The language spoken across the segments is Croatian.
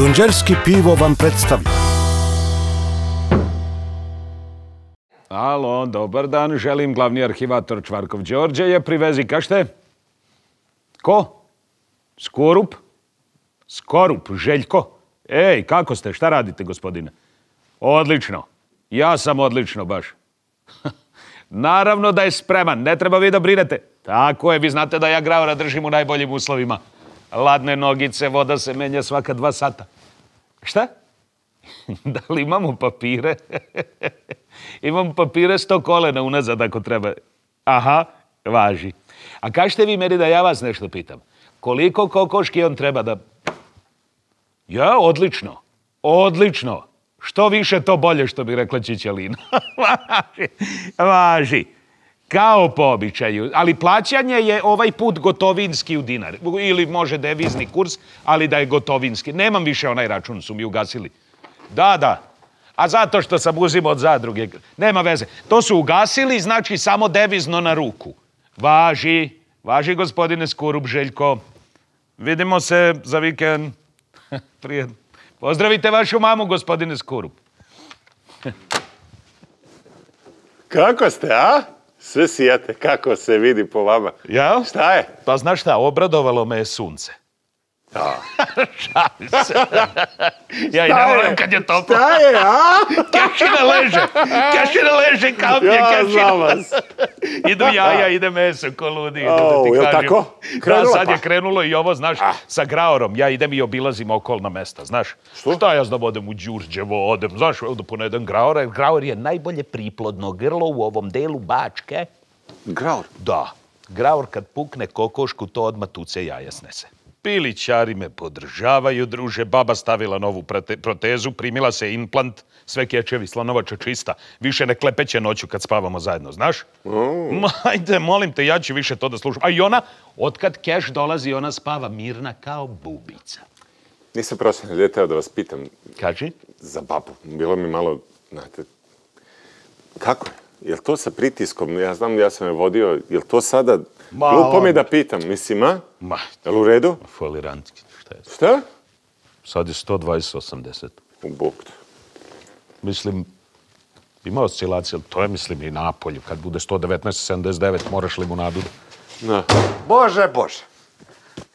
Dunđerski pivo vam predstavlja. Alo, dobar dan, želim glavni arhivator Čvarkov Đorđe je privezi kašte. Ko? Skorup? Skorup, Željko? Ej, kako ste, šta radite gospodine? Odlično, ja sam odlično baš. Naravno da je spreman, ne treba vi da brinete. Tako je, vi znate da ja Graura držim u najboljim uslovima. Ladne nogice, voda se menja svaka dva sata. Šta? da li imamo papire? Imam papire sto kolena unazad ako treba. Aha, važi. A kažete vi meni da ja vas nešto pitam. Koliko kokoški on treba da... Ja, odlično. Odlično. Što više, to bolje, što bi rekla Čićelina. važi, važi. Kao po običaju. Ali plaćanje je ovaj put gotovinski u dinar. Ili može devizni kurs, ali da je gotovinski. Nemam više onaj račun, su mi ugasili. Da, da. A zato što sam uzimao od zadruge. Nema veze. To su ugasili, znači samo devizno na ruku. Važi. Važi, gospodine Skurup Željko. Vidimo se za vikend. Prijedno. Pozdravite vašu mamu, gospodine Skurup. Kako ste, a? Sve sijate, kako se vidi po vama. Ja? Šta je? Pa znaš šta, obradovalo me je sunce. Da. Se. ja i ne volim kad je toplo. Šta je, a? Kešine leže, kešine leže, kapije, Ja znam vas. Idu jaja, ide meso, ko ludi. da ti jel kažem. tako? Da, Krenulo sad je pa? krenulo i ovo, znaš, sa Graorom. Ja idem i obilazim okolna mesta, znaš. Što? Šta ja znam, odem u Đurđevo, odem, znaš, ovdje ponedem Graora. Graor je najbolje priplodno grlo u ovom delu Bačke. Graur. Da, Graor kad pukne kokošku, to odmah tuce jaja snese. Pilićari me podržavaju, druže. Baba stavila novu prote- protezu, primila se implant, sve kečevi, slanovača čista. Više ne klepeće noću kad spavamo zajedno, znaš? Ajde, molim te, ja ću više to da slušam. A i ona, otkad keš dolazi, ona spava mirna kao bubica. Nisam prošle nedelje teo da vas pitam Kaži? za babu. Bilo mi malo, znate, kako je? Jel to sa pritiskom? Ja znam, ja sam je vodio. Jel to sada... Ma, Glupo mi je da pitam, mislim, a? Ma, Jel u redu? folirantski, šta je? Šta? Sad je 120-80. U bok. te. Mislim, ima oscilacija, ali to je, mislim, i napolju. Kad bude 119-79, moraš limunadu. Da. Bože, Bože.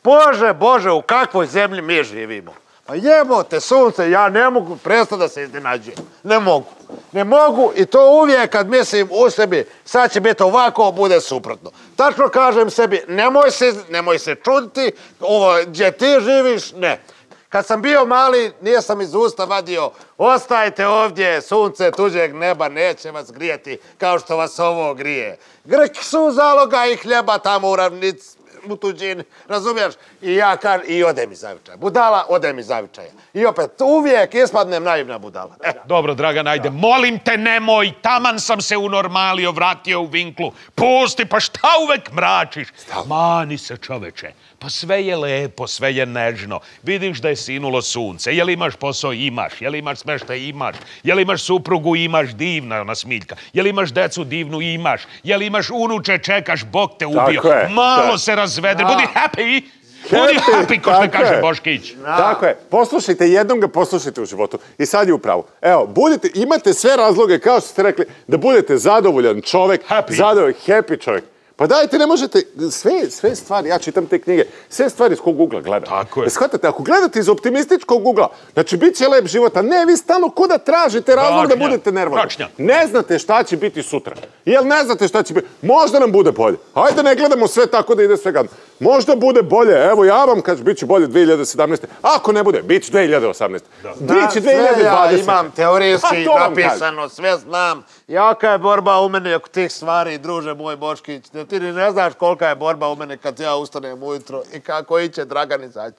Bože, Bože, u kakvoj zemlji mi živimo. Pa jebote, sunce, ja ne mogu prestati da se iznenađujem. Ne mogu. Ne mogu i to uvijek kad mislim u sebi, sad će biti ovako, bude suprotno. Tačno kažem sebi, nemoj se, nemoj se čuditi, ovo, gdje ti živiš, ne. Kad sam bio mali, nisam iz usta vadio, ostajte ovdje, sunce tuđeg neba neće vas grijeti kao što vas ovo grije. Grk su zaloga i hljeba tamo u ravnici, u tuđini, razumiješ? I ja kažem, i ode mi zavičaja. Budala, ode mi zavičaja. I opet, uvijek ispadnem naivna budala. E, Dobro, Dragan, ajde, molim te, nemoj, taman sam se unormalio, vratio u vinklu. Pusti, pa šta uvek mračiš? Mani se, čoveče. Pa sve je lepo, sve je nežno. Vidiš da je sinulo sunce. Jel imaš posao? Imaš. Jel imaš smeštaj? Imaš. Jel imaš suprugu? Imaš. Divna je ona smiljka. Jel imaš decu? Divnu? Imaš. Jel imaš unuče? Čekaš, Bog te ubio. Tako je, Malo se razvede. Budi happy. Budi Happy, ko što kaže. Boškić. Tako je. Poslušajte, jednom ga poslušajte u životu. I sad je u pravu. Evo, budete, imate sve razloge, kao što ste rekli, da budete zadovoljan čovek. Happy. Zadovoljan, happy čovek. Pa dajte, ne možete, sve, sve stvari, ja čitam te knjige, sve stvari iz kog ugla gledam. Tako je. E, Shvatate, ako gledate iz optimističkog ugla, znači bit će lep život, a ne, vi stalno kuda tražite razlog da budete nervozni. Ne znate šta će biti sutra. Jel ne znate šta će biti? Možda nam bude bolje. Hajde ne gledamo sve tako da ide sve gadno. Možda bude bolje. Evo ja vam kažem, bit će bolje 2017. Ako ne bude, bit će 2018. Bit će Sve ja 2020. imam teorijski Pa to vam napisano, sve znam. Jaka je borba u meni oko tih stvari, druže moj Boškić. Da ti ne znaš kolika je borba u mene kad ja ustanem ujutro i kako će Dragan izaći.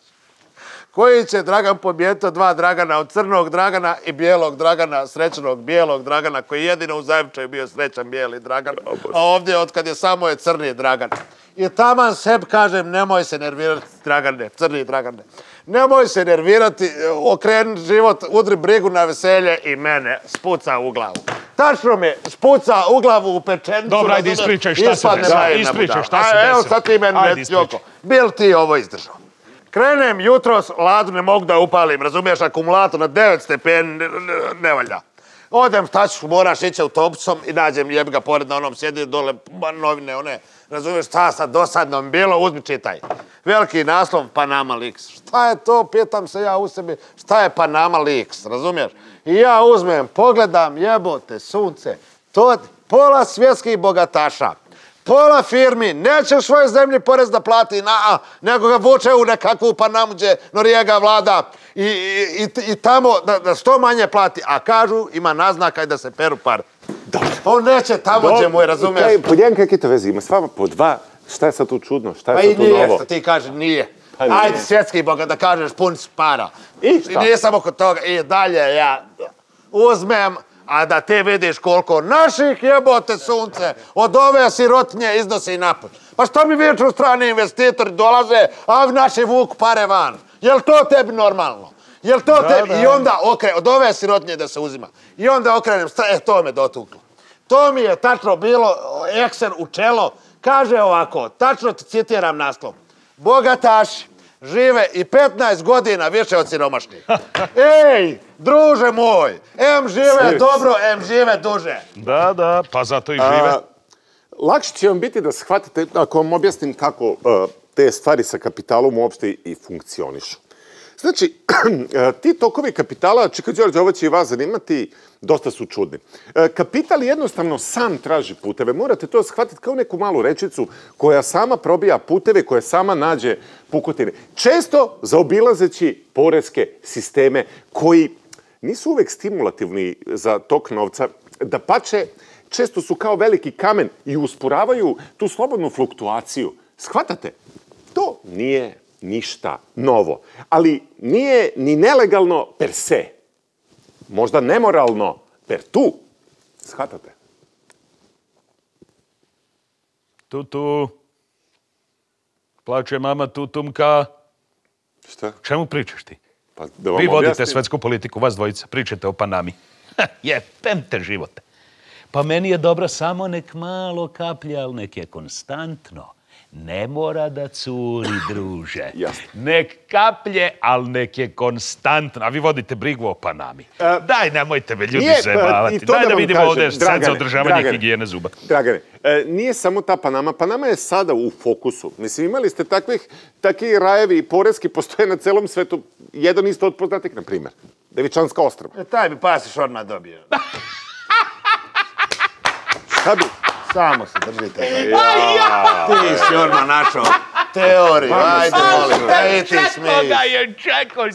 Koji će Dragan pobijediti od dva Dragana, od crnog Dragana i bijelog Dragana, srećnog bijelog Dragana, koji je jedino u Zajevčaju bio srećan bijeli Dragan, a ovdje od kad je samo je crni Dragan. I taman seb kažem, nemoj se nervirati, Dragane, crni Dragane. Nemoj se nervirati, okreni život, udri brigu na veselje i mene spuca u glavu. Tačno me spuca u glavu u pečenicu. Dobro, ajde, ispričaj šta se desilo. Ispričaj šta se Evo sad ti meni reci. Joko, bil ti ovo izdržao? Krenem jutros, ladu ne mogu da upalim, razumiješ, akumulator na 9 stepeni ne, valja. Odem, šta ću, moraš ići autobusom i nađem jeb ga pored na onom, sjedi dole, novine one, razumiješ, šta sad dosadno mi bilo, uzmi čitaj. Veliki naslov Panama Leaks. Šta je to, pitam se ja u sebi, šta je Panama Leaks, razumiješ? I ja uzmem, pogledam, jebote, sunce, to pola svjetskih bogataša, Pola firmi neće u svojoj zemlji porez da plati, na, a, nego ga vuče u nekakvu Panamu gdje Norijega vlada i, i, i- tamo da, da što manje plati. A kažu ima naznaka i da se peru par. On neće tamo gdje mu je, razumiješ? Kaj, po jedan kakve to veze ima? S vama po dva, šta je sad tu čudno? Šta je Pa sad i tu nije, novo? što ti kažeš, nije. Pa nije. Ajde, svjetski boga, da kažeš pun si para. I šta? nije samo kod toga. I dalje ja uzmem, a da ti vidiš koliko naših jebote sunce od ove sirotinje iznosi napad. Pa što mi vječu strani investitori dolaze, a naši vuku pare van? Jel to tebi normalno? Jel to tebi? I onda okre, od ove sirotinje da se uzima. I onda okrenem, e, to me dotuklo. To mi je tačno bilo, ekser u čelo, kaže ovako, tačno ti citiram naslov. Bogataši žive i 15 godina više od siromašnih. Ej, druže moj, em žive dobro, em žive duže. Da, da, pa zato i žive. A, lakše će vam biti da shvatite, ako vam objasnim kako a, te stvari sa kapitalom uopšte i funkcionišu. Znači, a, ti tokovi kapitala, čekaj Đorđe, ovo će i vas zanimati, dosta su čudni. E, Kapital jednostavno sam traži puteve. Morate to shvatiti kao neku malu rečicu koja sama probija puteve, koja sama nađe pukotine. Često zaobilazeći poreske sisteme koji nisu uvek stimulativni za tok novca, da pače, često su kao veliki kamen i usporavaju tu slobodnu fluktuaciju. Shvatate? To nije ništa novo, ali nije ni nelegalno per se. Možda nemoralno per tu. Shvatate? Tutu. Plače mama tutumka. Šta? Čemu pričaš ti? Pa da vam Vi vodite objasnim. svetsku politiku, vas dvojica, pričate o Panami. Jepem te živote. Pa meni je dobro samo nek malo kaplja, ali nek je konstantno. Ne mora da curi, druže. Nek kaplje, ali nek je konstantno. A vi vodite brigu o Panami. E, Daj, nemojte me ljudi zajebavati. Daj da, vidimo kažem, ovdje set za Dragane, održavanje Dragane. higijene zuba. Dragane, e, nije samo ta Panama. Panama je sada u fokusu. Mislim, imali ste takvih, takvi rajevi i poreski postoje na celom svetu. Jedan isto od poznatik, na primjer. Devičanska ostrava. E, taj bi pasiš odmah dobio. Šta bi? Samo se držite. Ti si odmah našao teoriju, ajde molim, daj ti smiješ.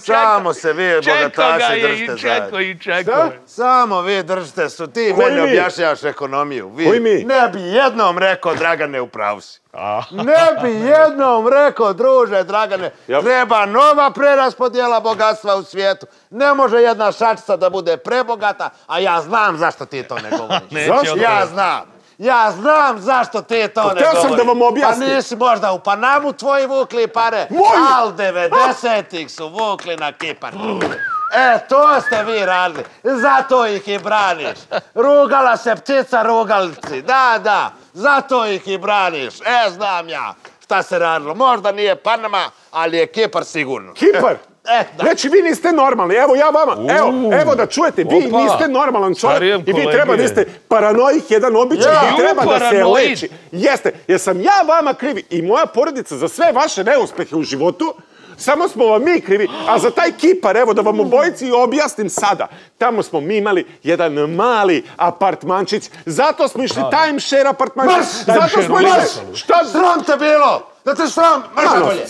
Samo se vi bogataši držite zajedno. i čeko. Šta? Samo vi držite su, ti Koji meni mi? objašnjavaš ekonomiju. Vi Koji mi? Ne bi jednom rekao, Dragane, u pravu si. Ne bi jednom rekao, druže, Dragane, treba nova preraspodjela bogatstva u svijetu. Ne može jedna šačica da bude prebogata, a ja znam zašto ti to ne govoriš. Ja znam. Ja znam zašto ti to ne hteo sam da vam objasnim. Pa nisi možda u Panamu tvoji vukli pare, Moji! al 90-ih su vukli na Kipar. E, to ste vi radili. Zato ih i braniš. Rugala se ptica rugalici. Da, da. Zato ih i braniš. E, znam ja šta se radilo. Možda nije Panama, ali je Kipar sigurno. Kipar! E, da. Znači, vi niste normalni. Evo, ja vama, evo, evo da čujete, vi Opa. niste normalan čovjek i vi treba da ste paranoik, jedan običan, Ja. i treba da se leči. Jeste, jer sam ja vama krivi i moja porodica za sve vaše neuspehe u životu, samo smo vam mi krivi, a za taj kipar, evo da vam obojici objasnim sada, tamo smo mi imali jedan mali apartmančić, zato smo išli timeshare apartmančić, zato smo išli, šta Sram te bilo! Da te sram, marš Ano. napolje!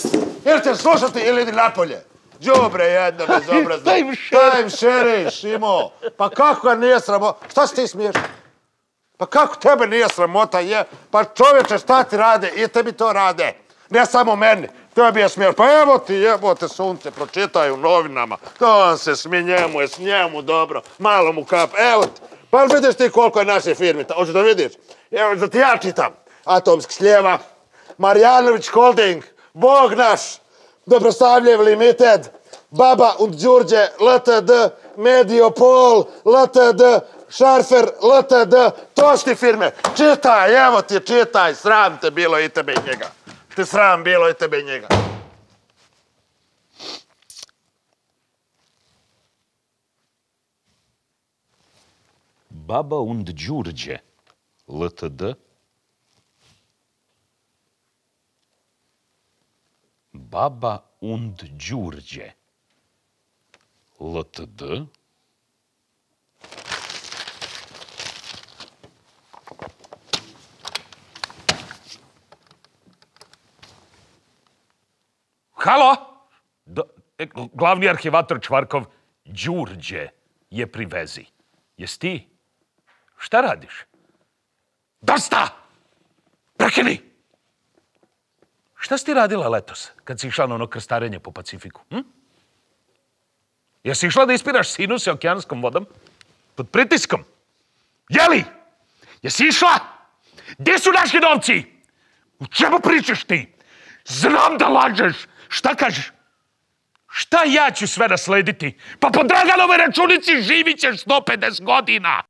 Ili te slušati ili idi napolje! Đubre jedno bezobrazno. Timeshare. Timeshare, Šimo. Pa kako ga nije sramo... Šta si ti smiješ? Pa kako tebe nije sramota je? Pa čovječe šta ti rade i tebi to rade. Ne samo meni. Tebi je smiješ. Pa evo ti jebote sunce, pročitaj u novinama. To vam se smije njemu, je s njemu dobro. Malo mu kap. Evo ti. Pa vidiš ti koliko je naše firme. Hoćeš da vidiš? Evo da ti ja čitam. Atomski sljeva, Marjanović Holding, Bog naš, Dobrosavljev Limited, Baba und Đurđe LTD, Mediopol LTD, Šarfer LTD, to su ti firme. Čitaj, evo ti čitaj, sram te bilo i tebe i njega. Ti sram bilo i tebe i njega. Baba und Đurđe LTD Baba und Đurđe. LTD. Halo? E, glavni arhivator Čvarkov, Đurđe, je pri vezi. Jes ti? Šta radiš? Dosta! Prekini! Šta si ti radila letos, kad si išla na ono krstarenje po Pacifiku? Hm? Jesi išla da ispiraš sinuse okeanskom vodom? Pod pritiskom? Jeli? Jesi išla? Gdje su naši novci? U čemu pričaš ti? Znam da lažeš. Šta kažeš? Šta ja ću sve naslediti? Pa po Draganove računici živit ćeš 150 godina.